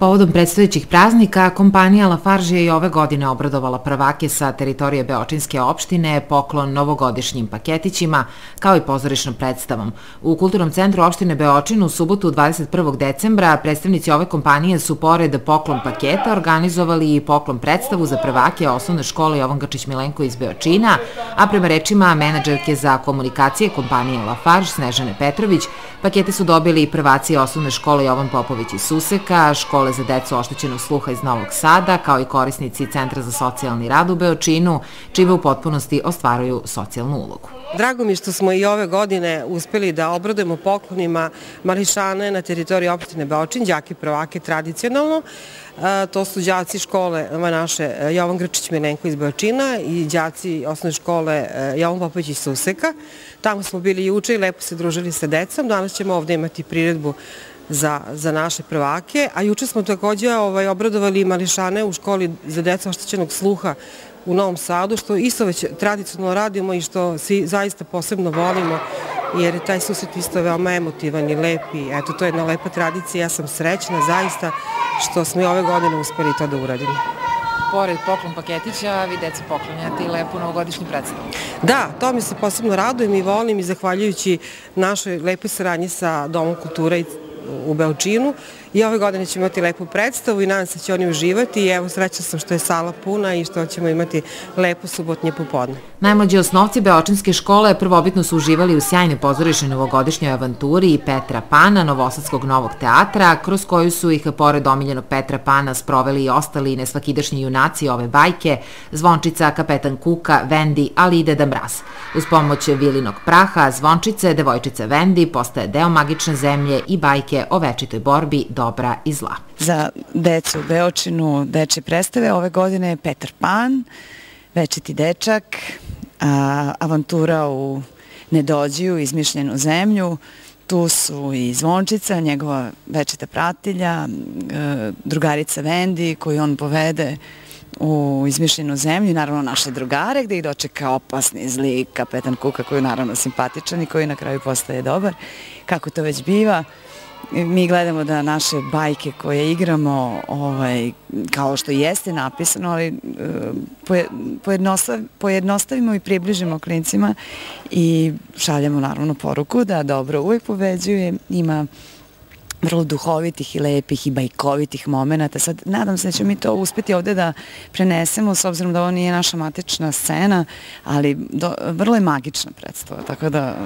Povodom predstojećih praznika, kompanija Lafarge je i ove godine obradovala prvake sa teritorije Beočinske opštine poklon novogodišnjim paketićima, kao i pozorišnom predstavom. U Kulturnom centru opštine Beočin u subotu 21. decembra predstavnici ove kompanije su pored poklon paketa organizovali i poklon predstavu za prvake osnovne škole Jovan Gačić Milenko iz Beočina, a prema rečima menadžerke za komunikacije kompanije Lafarge Snežane Petrović, pakete su dobili i prvaci osnovne škole Jovan Popović iz Suseka, škole škole za decu oštećenog sluha iz Novog Sada, kao i korisnici Centra za socijalni rad u Beočinu, čime u potpunosti ostvaruju socijalnu ulogu. Drago mi što smo i ove godine uspeli da obradujemo poklonima mališane na teritoriji opštine Beočin, đake prvake tradicionalno. To su đaci škole naše e, Jovan Grčić Milenko iz Beočina i đaci osnovne škole e, Jovan Popović iz Suseka. Tamo smo bili juče i lepo se družili sa decom. Danas ćemo ovde imati priredbu za, za naše prvake, a juče smo takođe ovaj, obradovali mališane u školi za deca oštećenog sluha u Novom Sadu, što isto već tradicionalno radimo i što svi zaista posebno volimo, jer je taj susret isto veoma emotivan i lep i eto, to je jedna lepa tradicija. Ja sam srećna zaista što smo i ove godine uspeli to da uradimo pored poklon paketića, vi deca poklonjate i lepu novogodišnju predstavu. Da, to mi se posebno radujem i volim i zahvaljujući našoj lepoj saradnji sa Domom kulture u Beočinu i ove godine ćemo imati lepu predstavu i nadam se da će oni uživati i evo srećna sam što je sala puna i što ćemo imati lepo subotnje popodne. Najmlađi osnovci Beočinske škole prvobitno su uživali u sjajnoj pozorišnoj novogodišnjoj avanturi Petra Pana, Novosadskog novog teatra, kroz koju su ih, pored omiljenog Petra Pana, sproveli i ostali nesvakidašnji junaci ove bajke, Zvončica, Kapetan Kuka, Vendi, ali i Deda Mraz. Uz pomoć vilinog praha, Zvončice, devojčica Vendi postaje deo magične zemlje i bajke o večitoj borbi dobra i zla. Za decu u Beočinu deče predstave ove godine je Petar Pan, Večiti dečak, a, avantura u Nedođiju, izmišljenu zemlju, tu su i Zvončica, njegova večita pratilja, e, drugarica Vendi koju on povede u izmišljenu zemlju naravno naše drugare gde ih dočeka opasni zli kapetan Kuka koji je naravno simpatičan i koji na kraju postaje dobar. Kako to već biva, mi gledamo da naše bajke koje igramo, ovaj, kao što jeste napisano, ali e, pojednostavimo i približimo klincima i šaljamo naravno poruku da dobro uvek pobeđuje, ima vrlo duhovitih i lepih i bajkovitih momenta. Sad, nadam se da ćemo mi to uspeti ovde da prenesemo, s obzirom da ovo nije naša matična scena, ali do, vrlo je magična predstava, tako da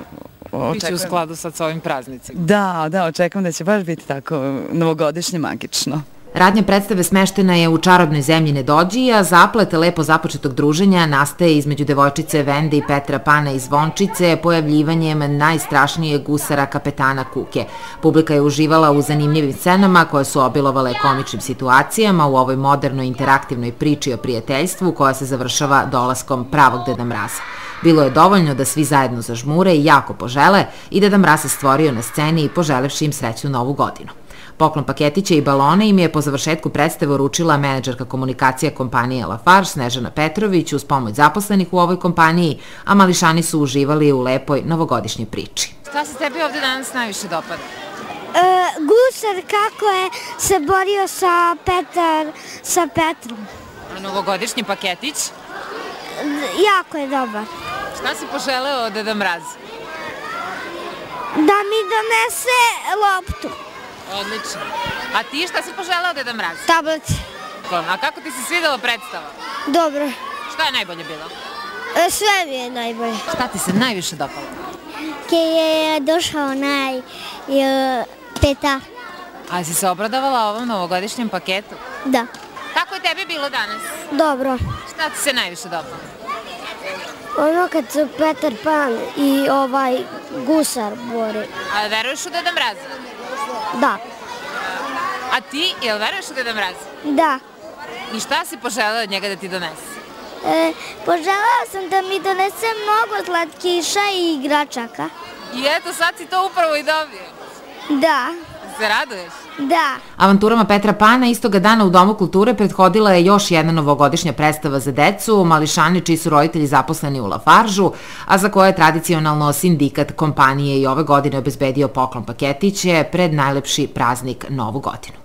očekujem... Biće u skladu sad sa ovim praznicima. Da, da, očekujem da će baš biti tako novogodišnje magično. Radnja predstave smeštena je u čarobnoj zemlji Nedođi, a zaplet lepo započetog druženja nastaje između devojčice Vende i Petra Pana iz Vončice pojavljivanjem najstrašnijeg gusara kapetana Kuke. Publika je uživala u zanimljivim scenama koje su obilovale komičnim situacijama u ovoj modernoj interaktivnoj priči o prijateljstvu koja se završava dolaskom pravog Deda Mraza. Bilo je dovoljno da svi zajedno zažmure i jako požele i Deda Mraz se stvorio na sceni poželevši im srećnu novu godinu. Poklon paketića i balone im je po završetku predstave uručila menadžerka komunikacija kompanije Lafarge Snežana Petrović uz pomoć zaposlenih u ovoj kompaniji, a mališani su uživali u lepoj novogodišnjoj priči. Šta se tebi ovde danas najviše dopada? E, gusar kako je se borio sa Petar, sa Petrom. A novogodišnji paketić? Jako je dobar. Šta si poželeo od Deda Mraz? Da mi donese loptu. Odlično. A ti šta si poželao Deda Mraz? Tablet. A kako ti se svidela predstava? Dobro. Šta je najbolje bilo? E, sve mi je najbolje. Šta ti se najviše dopalo? Ke je došao naj je, peta. A si se obradovala ovom novogodišnjem paketu? Da. Kako je tebi bilo danas? Dobro. Šta ti se najviše dopalo? Ono kad su Petar Pan i ovaj gusar bori. A veruješ u Deda Mraza? Da. A ti, jel veruješ u Deda Mraz? Da. I šta si poželjela od njega da ti donese? E, poželjela sam da mi donese mnogo slatkiša i igračaka. I eto, sad si to upravo i dobio. Da. Se raduješ? Da. Avanturama Petra Pana istoga dana u Domu kulture prethodila je još jedna novogodišnja predstava za decu, mališani čiji su roditelji zaposleni u Lafaržu, a za koje je tradicionalno sindikat kompanije i ove godine obezbedio poklon paketiće pred najlepši praznik Novu godinu.